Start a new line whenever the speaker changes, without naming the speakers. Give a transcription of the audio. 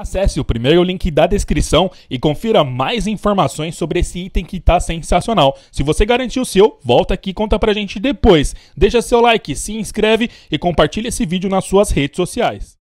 Acesse o primeiro link da descrição e confira mais informações sobre esse item que tá sensacional. Se você garantiu o seu, volta aqui e conta pra gente depois. Deixa seu like, se inscreve e compartilha esse vídeo nas suas redes sociais.